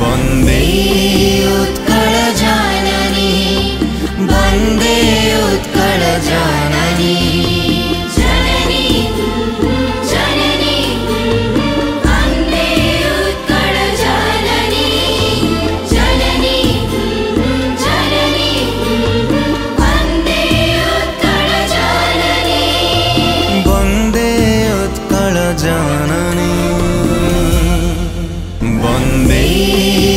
वन्दे उत्कल जान वन्दे उत्कल जाना me.